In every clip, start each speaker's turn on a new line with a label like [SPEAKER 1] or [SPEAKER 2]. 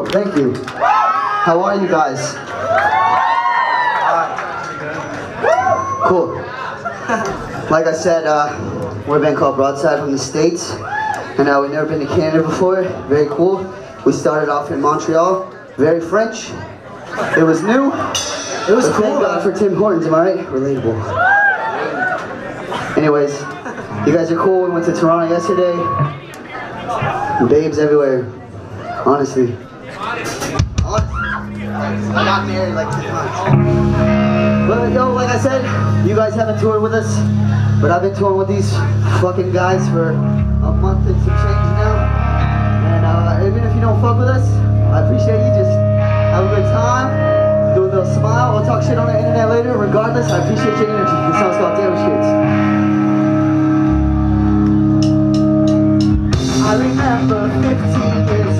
[SPEAKER 1] Oh, thank you. How are you guys? Cool. Like I said, uh, we're a band called Broadside from the States. And uh, we've never been to Canada before. Very cool. We started off in Montreal. Very French. It was new. It was cool. Thank God for Tim Hortons, am I right? Relatable. Anyways, you guys are cool. We went to Toronto yesterday. Babes everywhere. Honestly. I got married like two times. But yo, like I said, you guys haven't toured with us, but I've been touring with these fucking guys for a month and some change now. And uh, even if you don't fuck with us, I appreciate you. Just have a good time, do a little smile. We'll talk shit on the internet later. Regardless, I appreciate your energy. This song's called Damage Kids. I remember 15 years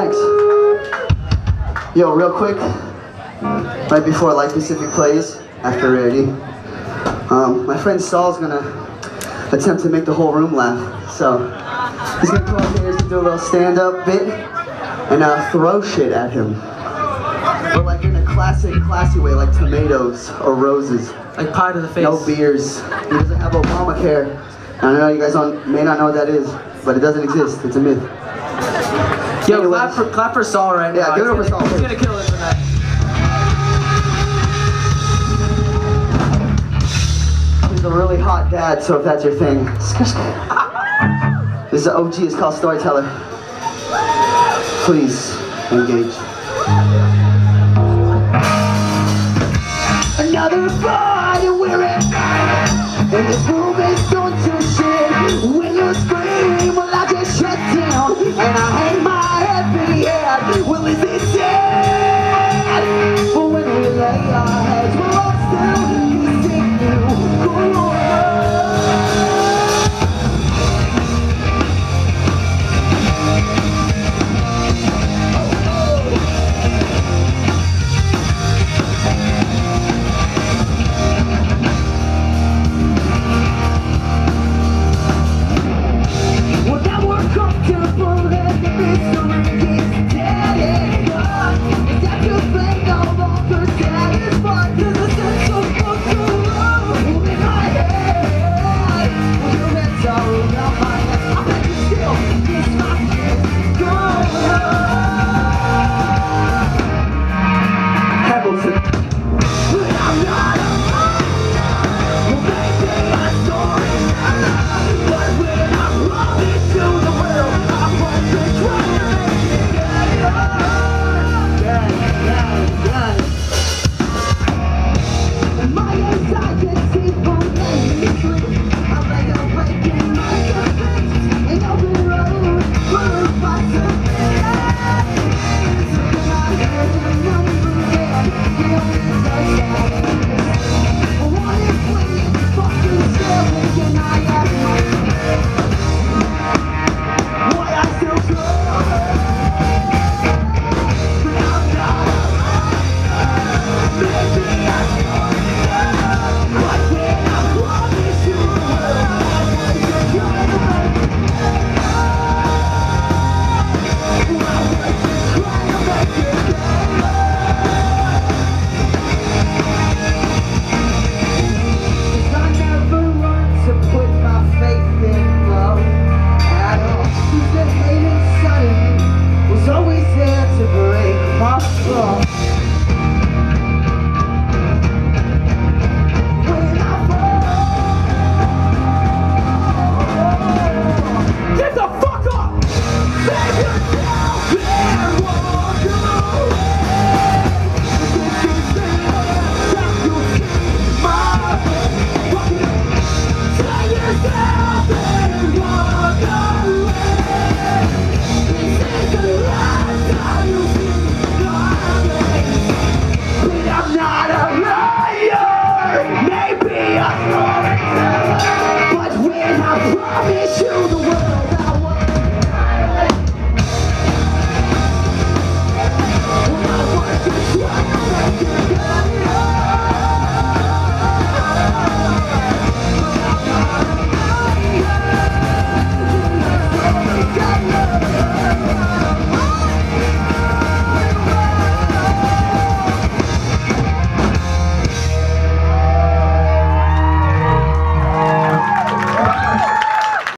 [SPEAKER 1] Thanks. Yo, real quick, right before Like Pacific plays, after Rarity, um, my friend Saul's gonna attempt to make the whole room laugh. So he's gonna come upstairs to do a little stand-up bit and uh, throw shit at him. But like in a classic, classy way, like tomatoes or roses.
[SPEAKER 2] Like pie to the face.
[SPEAKER 1] No beers. He doesn't have Obamacare. I know you guys don't, may not know what that is, but it doesn't exist. It's a myth.
[SPEAKER 2] Yo, clap for, clap for Saul right
[SPEAKER 1] Yeah,
[SPEAKER 2] now.
[SPEAKER 1] give it up
[SPEAKER 2] He's
[SPEAKER 1] for Saul.
[SPEAKER 2] He's gonna kill it tonight.
[SPEAKER 1] He's a really hot dad, so if that's your thing. This is an OG, it's called Storyteller. Please engage. Another we're in In this room